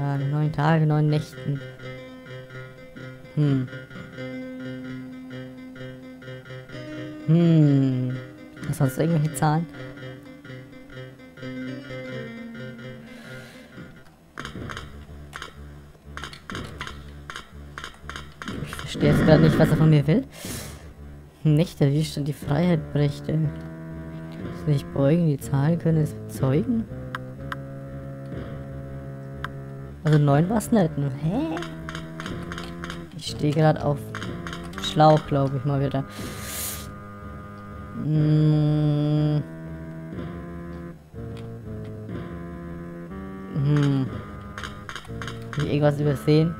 Tage, neun Tage, neun Nächten. Hm. Hm. Was sonst irgendwelche Zahlen? Ich verstehe jetzt gerade nicht, was er von mir will. Nächte, wie schon die Freiheit brächte. Sich beugen, die Zahlen können es bezeugen. Also neun war es nicht. ne? Hä? Ich stehe gerade auf Schlauch, glaube ich mal wieder. Hm. Hm. Hab ich irgendwas übersehen?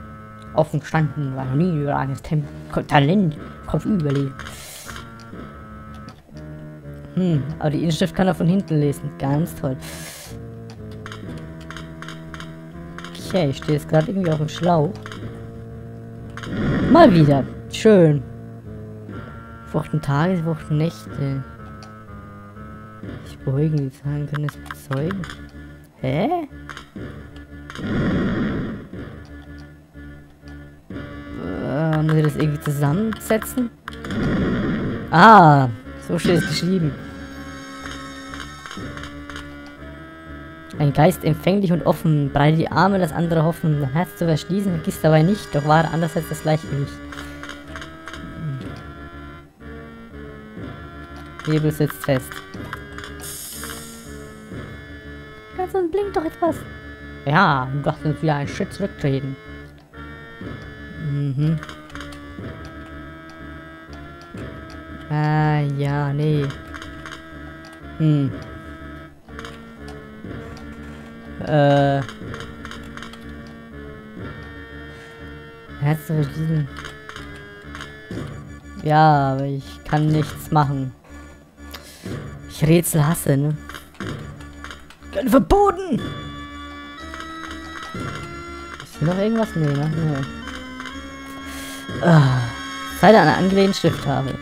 Offen gestanden, war noch nie überragendes Tem Talent, Kopf überlegen. Hm, aber die Inschrift kann er von hinten lesen. Ganz toll. Okay, ich stehe jetzt gerade irgendwie auf dem Schlauch. Mal wieder. Schön. Wochen Tage, Wochen Nächte. Ich beruhigen, die Zahlen können es bezeugen. Hä? Äh, muss ich das irgendwie zusammensetzen? Ah, so steht es geschrieben. Ein Geist empfänglich und offen, breite die Arme, das andere hoffen, dein Herz zu verschließen, vergiss dabei nicht, doch wahre andererseits das Gleichgewicht. Hebel sitzt fest. Ganz und blinkt doch etwas. Ja, du darfst uns wieder einen Schritt zurücktreten. Mhm. Ah, ja, nee. Hm. Äh. Herz zu verschließen. Ja, aber ich kann nichts machen. Ich Rätsel hasse, ne? Kann verboten! Ist hier noch irgendwas? Nee, ne? Nee. Ah, Zeit an einer angelegten Schrifttafel.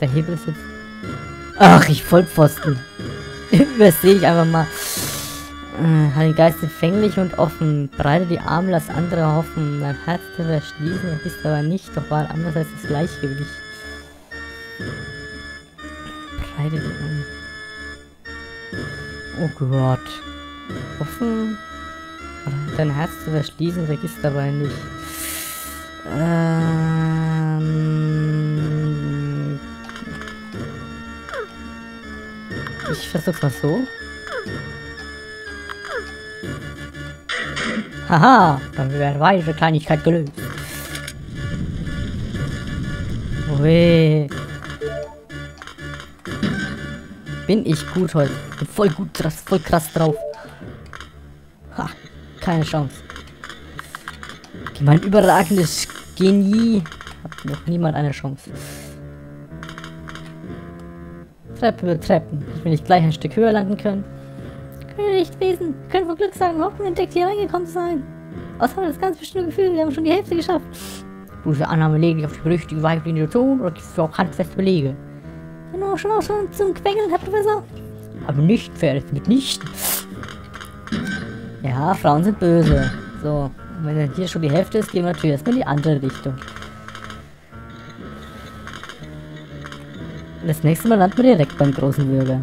Der Hebel ist jetzt... Ach, ich Vollpfosten. Übersehe ich einfach mal. Äh, Geist empfänglich und offen. Breite die Arme, lass andere hoffen. Dein Herz zu verschließen, bist aber nicht, doch war andererseits das Gleichgewicht. Breite die Arme. Oh Gott. Offen. Dein Herz zu verschließen, vergiss dabei nicht. Ähm, versuch's mal so. Haha, dann wäre eine weitere Kleinigkeit gelöst. Ui. Bin ich gut heute. Bin voll gut, voll krass drauf. Ha, keine Chance. Mein überragendes Genie hat noch niemand eine Chance. Treppe über Treppen. Ich will nicht gleich ein Stück höher landen können. Können wir. Wir können von Glück sagen, hoffen entdeckt hier reingekommen zu sein. Außer das ganz bestimmte Gefühl, wir haben schon die Hälfte geschafft. Diese Annahme lediglich auf die berüchtigte Weibliche Ton oder gibt es auch handfeste Belege? Genau, schon auch schon zum Quengeln, Herr Professor. Aber nicht, Pferd, mit nicht. Ja, Frauen sind böse. So, wenn hier schon die Hälfte ist, gehen wir natürlich erstmal in die andere Richtung. Das nächste Mal landen wir direkt beim großen Bürger.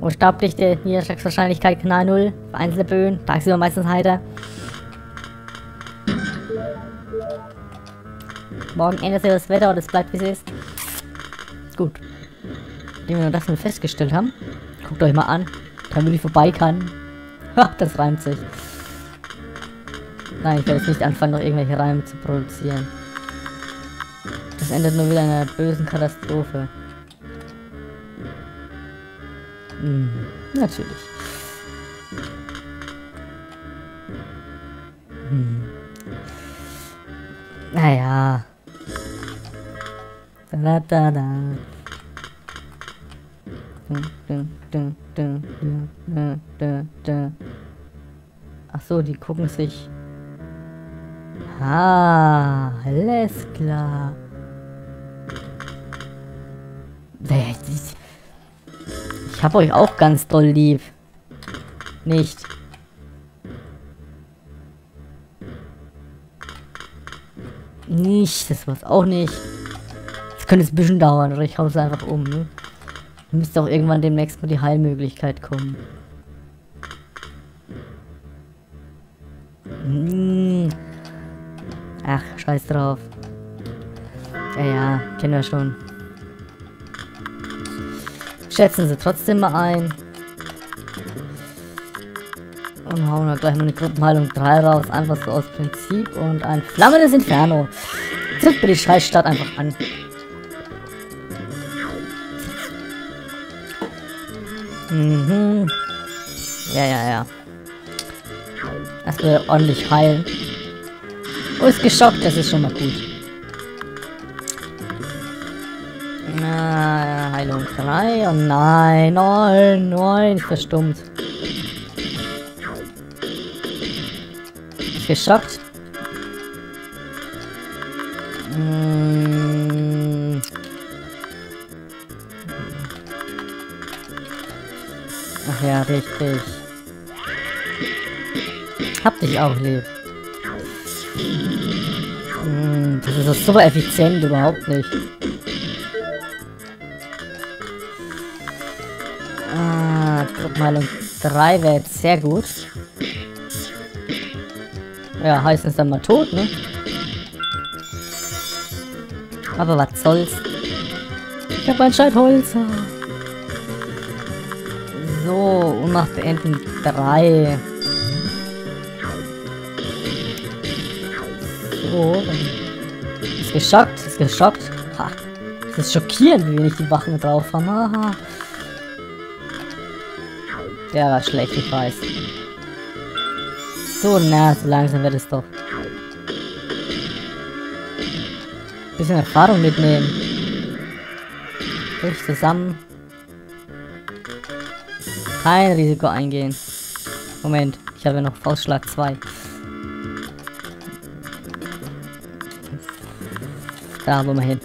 Oh, Staublichte, Niederschlagswahrscheinlichkeit Kanal 0, vereinzelte Böen, tagsüber meistens heiter. Morgen ändert sich das Wetter und es bleibt wie es ist. Gut. Indem wir nur das nur festgestellt haben, guckt euch mal an, damit ich vorbei kann. Ha, das reimt sich. Nein, ich werde jetzt nicht anfangen, noch irgendwelche Reime zu produzieren. Das endet nur wieder in einer bösen Katastrophe. Hm, natürlich. Hm. Naja. Da da da. Ach so, die gucken sich. Ah, alles klar. Hab euch auch ganz doll lieb. Nicht. Nicht, das war's auch nicht. Das könnte jetzt ein bisschen dauern, oder ich hau's einfach um, ne? Müsste auch irgendwann demnächst mal die Heilmöglichkeit kommen. Hm. Ach, scheiß drauf. Ja, ja, kennen wir schon. Schätzen sie trotzdem mal ein. Und hauen wir gleich mal eine Gruppenheilung 3 raus. Einfach so aus Prinzip. Und ein flammendes Inferno. Zündet mir die Scheißstadt einfach an. Mhm. Ja, ja, ja. Erstmal ordentlich heilen. Oh, ist geschockt, das ist schon mal gut. Heilung 3. Oh nein, nein, nein, verstummt. Ist geschockt. Mm. Ach ja, richtig. Hab dich auch lieb. Mm, das ist super effizient, überhaupt nicht. Druckmalung 3 wäre jetzt sehr gut. Ja, heißt es dann mal tot, ne? Aber was soll's. Ich hab ein Scheitholz. So, und nach beenden 3. So, ist geschockt, ist geschockt. Ha. Das ist schockierend, wie wenig die Wachen drauf haben. Aha. Der war schlecht, ich weiß. So, na, so langsam wird es doch. Bisschen Erfahrung mitnehmen. Durch zusammen. Kein Risiko eingehen. Moment, ich habe noch Faustschlag 2. Da wollen wir hin.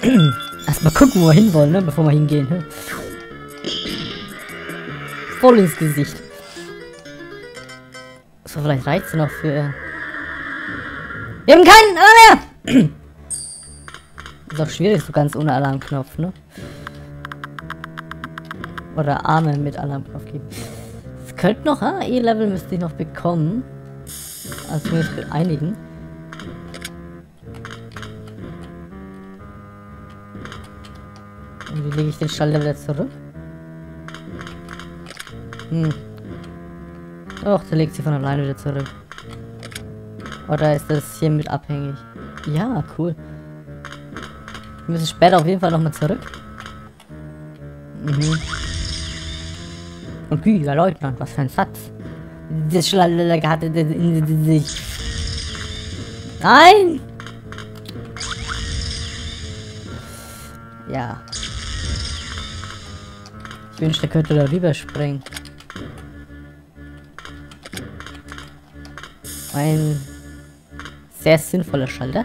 Erstmal gucken, wo wir hinwollen, ne? Bevor wir hingehen. Ne? Voll ins Gesicht. So, vielleicht reicht es noch für... Wir haben keinen Alarm mehr! Ist auch schwierig, so ganz ohne Alarmknopf, ne? Oder Arme mit Alarmknopf geben. Es könnte noch, ah, E-Level müsste ich noch bekommen. Also zumindest für einigen. Und wie lege ich den Schalter wieder zurück? Hm. Doch, der legt sie von alleine wieder zurück. Oder ist das hier mit abhängig? Ja, cool. Wir müssen später auf jeden Fall nochmal zurück. Mhm. Und Kühler Leutnant, was für ein Satz. Das Schlalle hatte in sich. Nein! Ja. Ich wünschte, er könnte da rüberspringen. Ein sehr sinnvoller Schalter.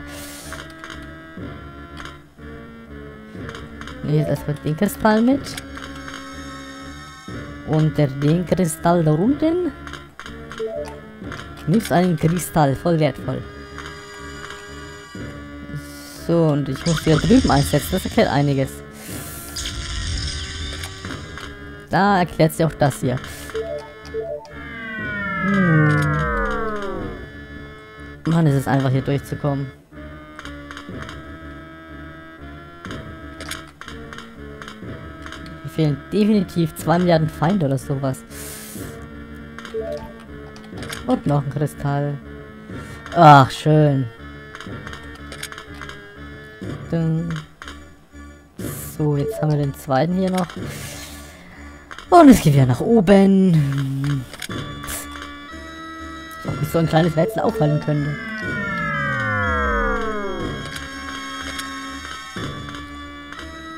Jetzt erstmal den Kristall mit. Und den Kristall da unten. Nimmst einen Kristall, voll wertvoll. So, und ich muss hier drüben einsetzen, das erklärt einiges. Da erklärt sich auch das hier. Es einfach hier durchzukommen. Hier fehlen definitiv 2 Milliarden Feinde oder sowas. Und noch ein Kristall. Ach, schön. So, jetzt haben wir den zweiten hier noch. Und es geht wieder nach oben. So ein kleines Rätsel auffallen könnte.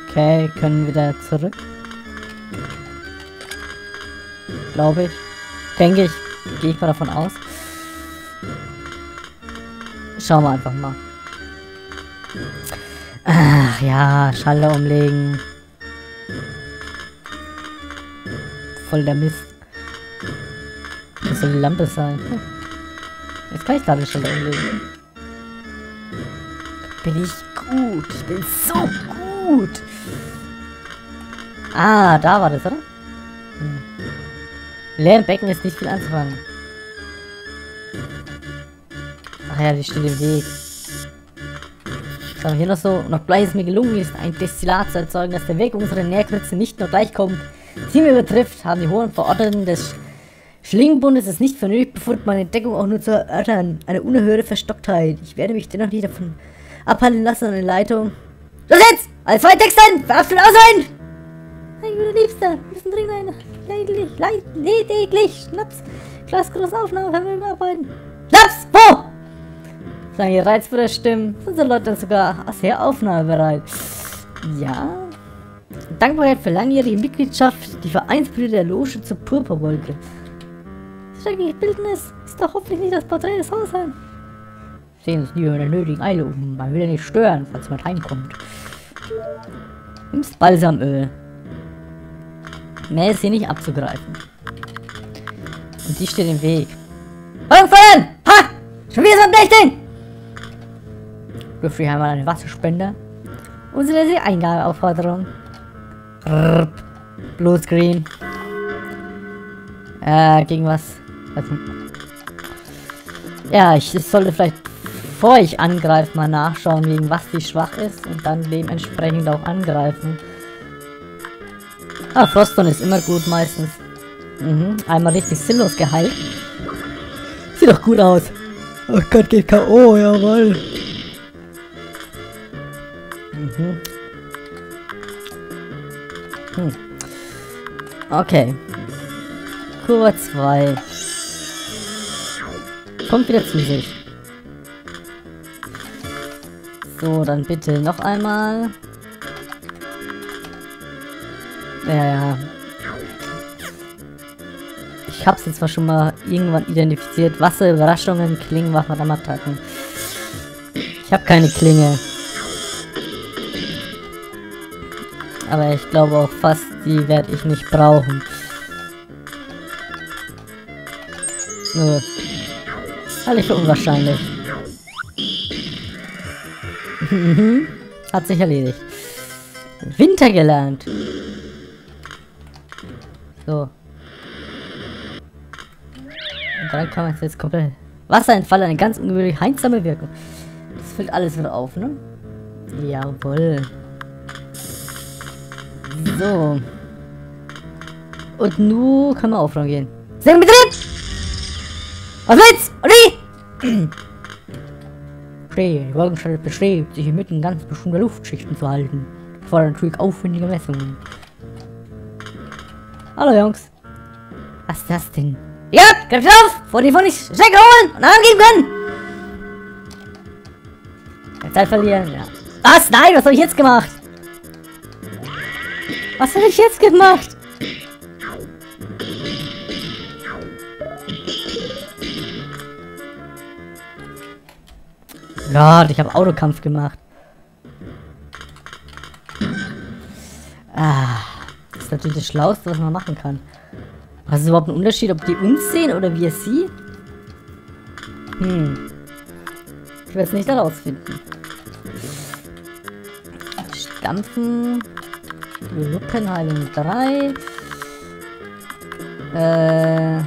Okay, können wir da zurück? Glaube ich. Denke ich. Gehe ich mal davon aus. Schauen wir einfach mal. Ach ja, Schalter umlegen. voll der Mist. Das soll die Lampe sein. Hm. Jetzt kann ich da die Stelle umlegen. Bin ich gut. Ich bin so gut. Ah, da war das, oder? Hm. Leeren Becken ist nicht viel anzufangen. Ach ja, die steht im Weg. Was wir hier noch so? Und obgleich es mir gelungen ist, ein Destillat zu erzeugen, das der Weg unserer Nährkürze nicht nur gleichkommt, Ziel übertrifft, haben die hohen Verordneten des Schlingenbundes es nicht für nötig befunden, meine Entdeckung auch nur zu erörtern. Eine unerhörte Verstocktheit. Ich werde mich dennoch nicht davon abhalten lassen, eine Leitung. Los jetzt! Alle zwei Texten! Verhaftet aus sein! Mein guter Liebster, wir müssen dringend eine leidlich, lediglich Schnaps, Glas große Aufnahmevermögen arbeiten. Schnaps! Wo? Sagen die reizvolle Stimmen, sind unsere Leute sogar sehr aufnahmebereit. Ja, Dankbarkeit für langjährige Mitgliedschaft, die Vereinsbrüder der Loge zur Purpurwolke. Schreckliche Bildnis ist doch hoffentlich nicht das Porträt des Hausherrn. Sehen Sie lieber in der nötigen Eile um. Man will ja nicht stören, falls man heimkommt. Nimmst Balsamöl. Mehr ist hier nicht abzugreifen. Und die steht im Weg. Feuern! Ha! Schon wieder so ein Blechting! Dürfte ich einmal eine Wasserspender? Unsere Eingabeaufforderung. Bluescreen. Äh, gegen was? Also, ja, ich sollte vielleicht, bevor ich angreife, mal nachschauen, gegen was die schwach ist und dann dementsprechend auch angreifen. Ah, Froston ist immer gut meistens. Mhm, einmal richtig sinnlos geheilt. Sieht doch gut aus. Oh Gott, geht K.O., jawoll. Mhm. Hm. Okay. Kurve 2. Kommt wieder zu sich. So, dann bitte noch einmal. Ja, ja. Ich hab's jetzt zwar schon mal irgendwann identifiziert. Wasser, Überraschungen, Klingen, Waffen, Attacken. Ich habe keine Klinge. Aber ich glaube auch fast, die werde ich nicht brauchen. Nö. Für unwahrscheinlich. Hat sich erledigt. Winter gelernt. So. Und dann kann man jetzt komplett... Wasserentfall, eine ganz ungewöhnliche heilsame Wirkung. Das füllt alles wieder auf, ne? Jawohl. So. Und nun kann man aufräumen gehen. Sehr Betrieb! Die Wagenstelle bestrebt, sich inmitten ganz bestimmter Luftschichten zu halten. Fordert natürlich aufwendige Messungen. Hallo Jungs. Was ist das denn? Ja, greift auf! Vor die von nicht Strecke holen und angeben können! Zeit verlieren, ja. Was? Nein, was habe ich jetzt gemacht? Was habe ich jetzt gemacht? Gott, ich habe Autokampf gemacht. Ah, das ist natürlich das Schlauste, was man machen kann. Was ist überhaupt ein Unterschied, ob die uns sehen oder wir sie? Hm. Ich werde es nicht herausfinden. Stampfen. Luppenheilung 3. Äh.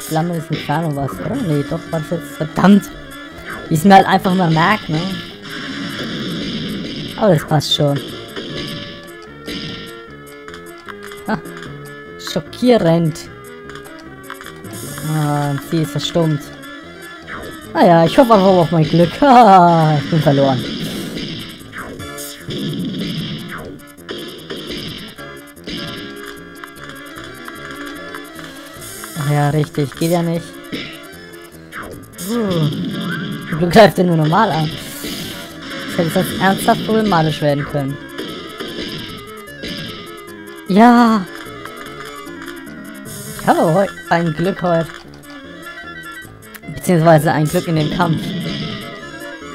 Flamme ist Inferno was, oder? Nee, doch, was jetzt. Verdammt! Wie es mir halt einfach mal merkt, ne? Aber das passt schon. Ha. Schockierend. Ah, sie ist verstummt. Naja, ich hoffe einfach auf mein Glück. Ah, ich bin verloren. ja, richtig. Geht ja nicht. Uh. Du greifst den nur normal an. Das hätte sonst ernsthaft problematisch werden können. Ja. Ich habe heute ein Glück heute. Beziehungsweise ein Glück in dem Kampf.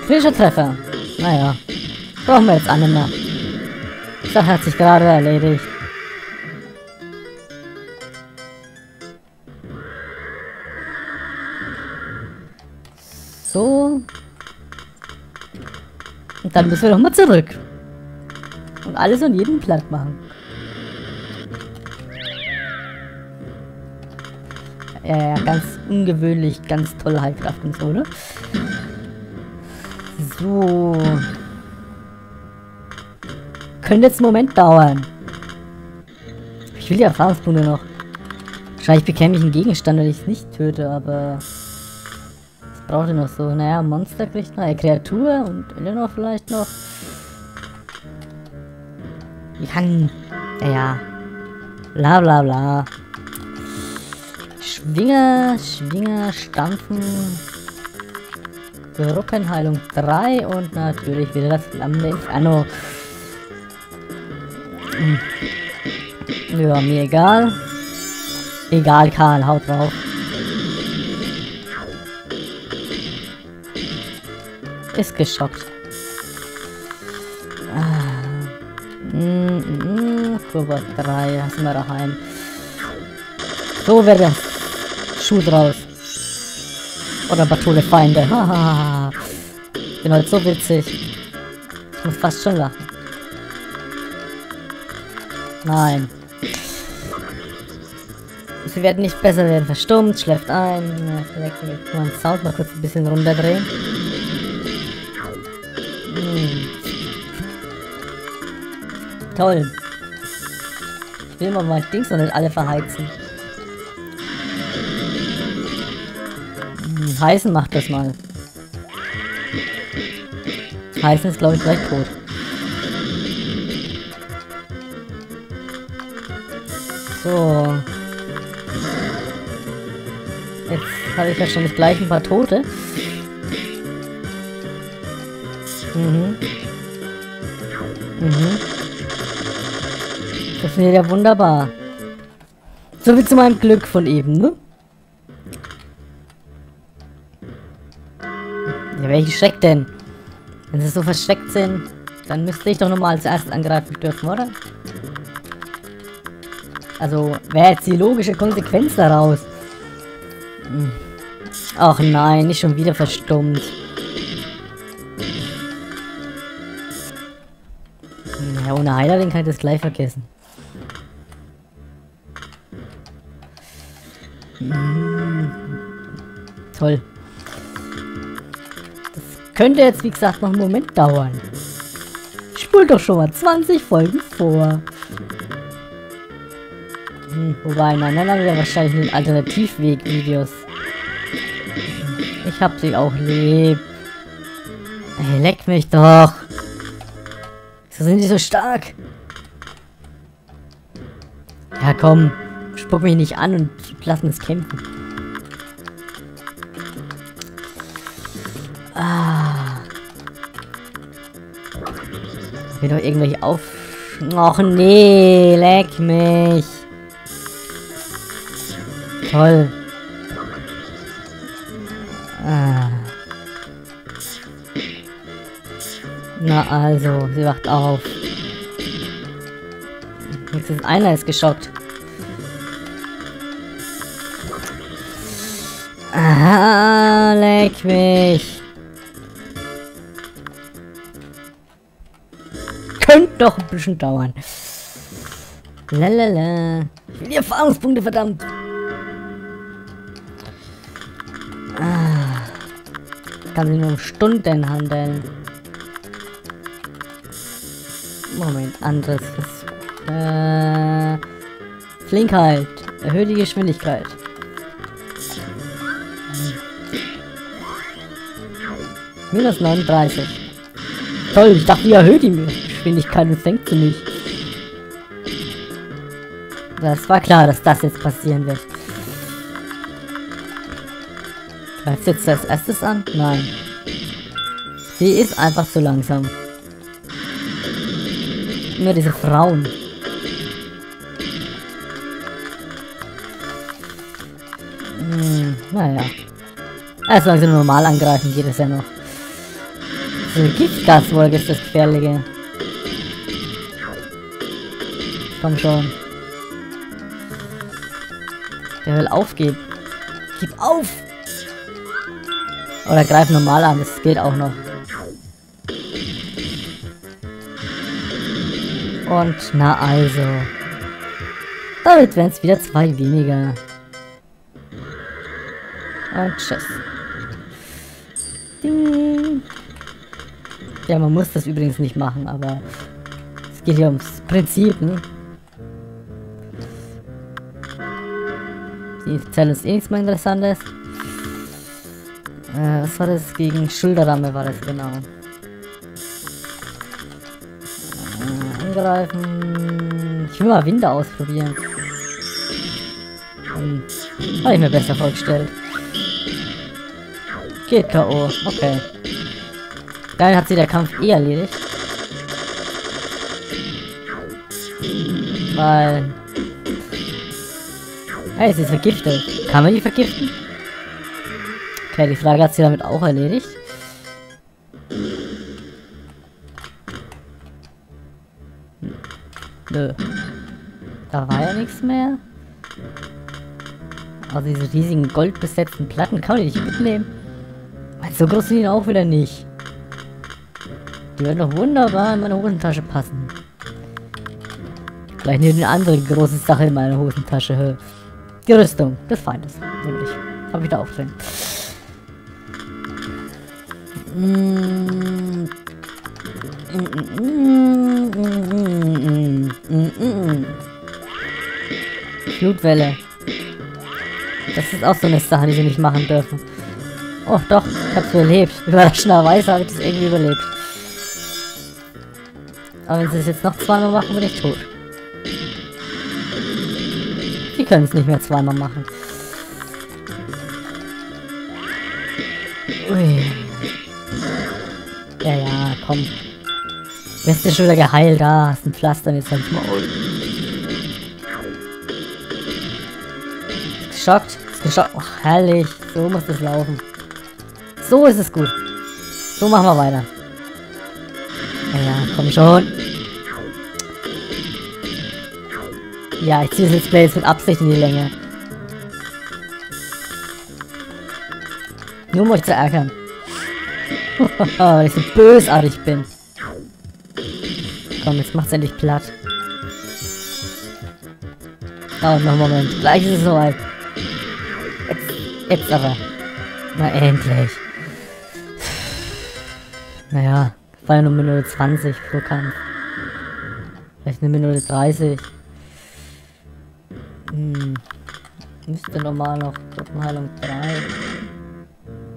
Kritischer Treffer. Naja. Brauchen wir jetzt alle mehr. Die Sache hat sich gerade erledigt. Dann müssen wir nochmal zurück. Und alles und jeden platt machen. Ja, ja, ganz ungewöhnlich, ganz tolle Heilkraft und so, ne? So. Könnte jetzt einen Moment dauern. Ich will die Erfahrungspunkte noch. Wahrscheinlich bekäme ich einen Gegenstand, wenn ich nicht töte, aber... Braucht ihr noch so? Naja, Monster kriegt eine Kreatur und Eleanor vielleicht noch. Jan. Ja. Bla bla bla. Schwinger, Schwinger, Stampfen. Rückenheilung 3 und natürlich wieder das flammende Inferno. Hm. Ja, mir egal. Egal, Karl, haut drauf. Ist geschockt. Ah. Mm, mm, 3, lassen wir daheim. So wäre das. Schuh draus. Oder Batule Feinde. Haha. Bin heute so witzig. Ich muss fast schon lachen. Nein. Sie werden nicht besser werden. Verstummt, schläft ein. Vielleicht kann ich meinen Sound mal kurz ein bisschen runterdrehen. Toll. Ich will mal mein Dings noch nicht alle verheizen. Hm, heißen macht das mal. Heißen ist glaube ich gleich tot. So. Jetzt habe ich wahrscheinlich gleich ein paar Tote. Mhm. Mhm. Das wäre ja wunderbar. So wie zu meinem Glück von eben, ne? Ja, welchen Schreck denn? Wenn sie so versteckt sind, dann müsste ich doch nochmal als erstes angreifen dürfen, oder? Also, wäre jetzt die logische Konsequenz daraus. Hm. Ach nein, nicht schon wieder verstummt. Ja, ohne Heilerin kann ich das gleich vergessen. Toll. Das könnte jetzt, wie gesagt, noch einen Moment dauern. Spult doch schon mal 20 Folgen vor. Hm, wobei, nein, dann haben wir wahrscheinlich einen Alternativweg-Videos. Ich hab sie auch lieb. Ey, leck mich doch. Wieso sind die so stark? Ja, komm. Spuck mich nicht an und uns kämpfen. Ah. Will doch irgendwelche auf... Och nee, leck mich. Toll. Ah. Na also, sie wacht auf. Jetzt ist einer ist geschockt. Ah, leck mich. Könnte doch ein bisschen dauern. Lalala. Die Erfahrungspunkte, verdammt. kann sich nur um Stunden handeln. Moment, anderes. Äh, Flinkheit. Erhöht die Geschwindigkeit. Minus 39. Toll, ich dachte, die erhöht die Geschwindigkeit und senkt sie nicht. Das war klar, dass das jetzt passieren wird. Greift jetzt das erstes an? Nein. Sie ist einfach zu langsam. Nur diese Frauen. Hm, naja. Also wenn sie normal angreifen, geht es ja noch. Giftgaswolke ist das Gefährliche. Komm schon. Der will aufgeben. Gib auf! Oder greif normal an, das geht auch noch. Und na also. Damit wären es wieder zwei weniger. Und tschüss. Ding. Ja, man muss das übrigens nicht machen, aber es geht hier ums Prinzip, ne? Die Zelle ist eh nichts mehr Interessantes. Äh, was war das? Gegen Schulterramme war das, genau. Äh, angreifen. Ich will mal Winde ausprobieren. Hm. Habe ich mir besser vorgestellt. Geht K.O. Okay. Dann hat sie der Kampf eh erledigt. Weil... Hey, sie ist vergiftet. Kann man die vergiften? Okay, die Frage hat sie damit auch erledigt. Nö. Da war ja nichts mehr. Also diese riesigen goldbesetzten Platten kann man die nicht mitnehmen. Weil so groß sind die auch wieder nicht. Die werden doch wunderbar in meine Hosentasche passen. Gleich eine andere große Sache in meiner Hosentasche. Die Rüstung des Feindes, nämlich. Hab ich da auch drin. Flutwelle. Das ist auch so eine Sache, die sie nicht machen dürfen. Oh, doch, ich hab's überlebt. Überraschenderweise habe ich das irgendwie überlebt. Aber wenn sie es jetzt noch zweimal machen, bin ich tot. Die können es nicht mehr zweimal machen. Ui. Ja, ja, komm. Wirst du schon wieder geheilt? Da hast ein Pflaster jetzt halt Maul. Ist geschockt? Ist geschockt? Ach, herrlich. So muss das laufen. So ist es gut. So machen wir weiter. Ja, komm schon. Ja, ich ziehe das Let's Play jetzt mit Absicht in die Länge. Nur um euch zu ärgern. Weil ich so bösartig bin. Komm, jetzt macht's endlich platt. Dauert noch einen Moment. Gleich ist es soweit. Jetzt, jetzt aber. Na endlich. Naja, war ja nur Minute 20 pro Kampf. Vielleicht eine Minute 30. Hm. Müsste normal noch Gruppenheilung 3.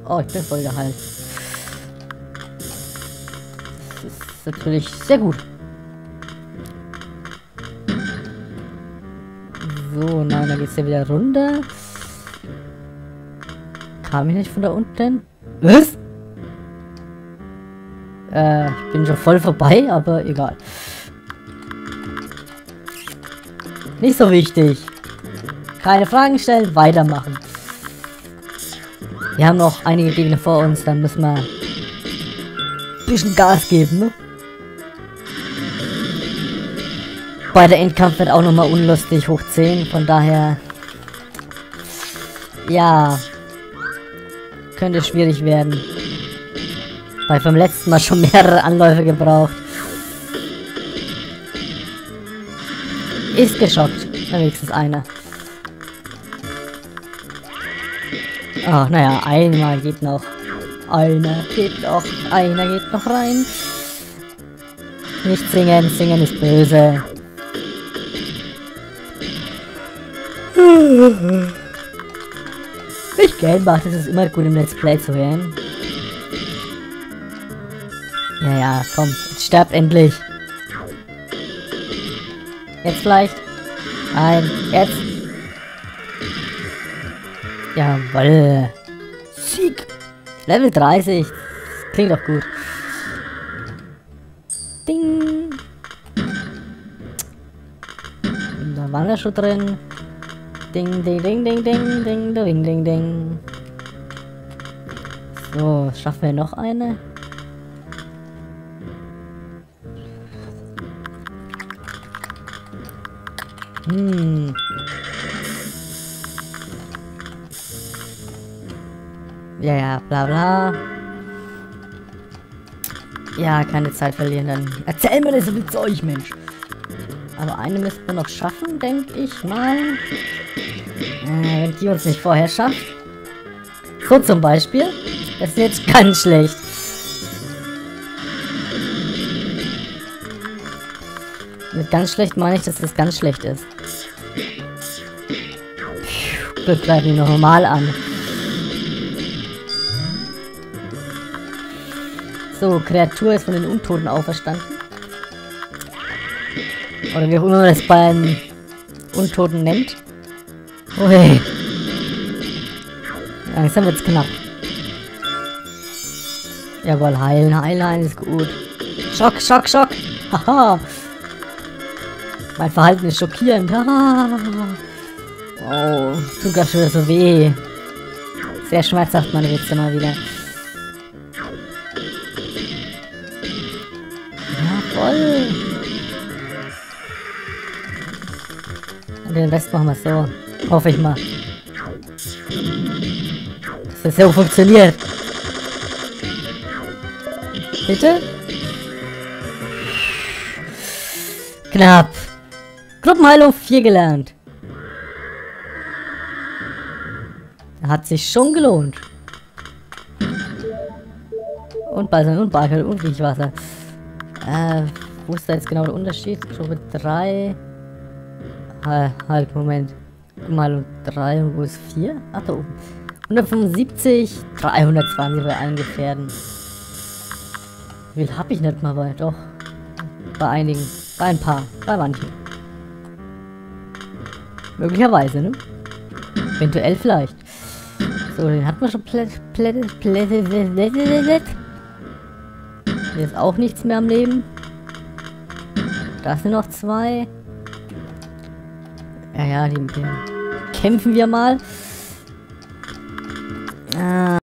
Oh, ich bin voll geheilt. Das ist natürlich sehr gut. So, nein, da geht's ja wieder runter. Kam ich nicht von da unten? Was? Äh, ich bin schon voll vorbei, aber egal. Nicht so wichtig. Keine Fragen stellen, weitermachen. Wir haben noch einige Gegner vor uns, dann müssen wir ein bisschen Gas geben, ne? Bei der Endkampf wird auch nochmal unlustig hoch 10, von daher... Ja... Könnte schwierig werden. Weil vom letzten Mal schon mehrere Anläufe gebraucht. Ist geschockt. Wenigstens einer. Ach, naja, einmal geht noch. Einer geht noch. Einer geht noch rein. Nicht singen, singen ist böse. Ich gern macht es ist immer gut im Let's Play zu hören. Ja, ja, komm, jetzt sterbt endlich. Jetzt vielleicht. Nein, jetzt. Jawoll. Sieg. Level 30. Klingt doch gut. Ding. Da waren wir schon drin. Ding, ding, ding, ding, ding, ding, ding, ding, ding. So, schaffen wir noch eine? Hm. Ja, ja, bla bla. Ja, keine Zeit verlieren, dann erzähl mir das so viel Zeug, Mensch. Aber eine müssten wir noch schaffen, denke ich mal. Äh, wenn die uns nicht vorher schafft. So zum Beispiel. Das ist jetzt ganz schlecht. Mit ganz schlecht meine ich, dass das ganz schlecht ist. Glück greifen ihn normal an. So, Kreatur ist von den Untoten auferstanden. Oder wie auch immer man das beim Untoten nennt. Ui. Langsam wird's knapp. Jawohl, heilen, heilen, heilen ist gut. Schock, Schock, Schock. Haha. Mein Verhalten ist schockierend. Haha. Oh, tut gerade schon so weh. Sehr schmerzhaft, meine Witze mal wieder. Jawoll. Und den Rest machen wir so. Hoffe ich mal. Dass das so funktioniert. Bitte? Knapp. Gruppenheilung 4 gelernt. Hat sich schon gelohnt. Und Balsam und Barkel und Riechwasser. Äh, wo ist da jetzt genau der Unterschied? Gruppe 3. Halt, Moment. Mal 3 und wo ist 4? Ach, da oben. 175, 320 bei allen Gefährden. Wie viel habe ich nicht mal bei? Doch. Bei einigen. Bei ein paar. Bei manchen. Möglicherweise, ne? Eventuell vielleicht. So, den hat man schon. Hier ist auch nichts mehr am Leben. Da sind noch zwei. Ja, ja, die, die kämpfen wir mal. Ah.